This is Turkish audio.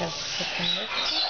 yapacağız bu şekilde.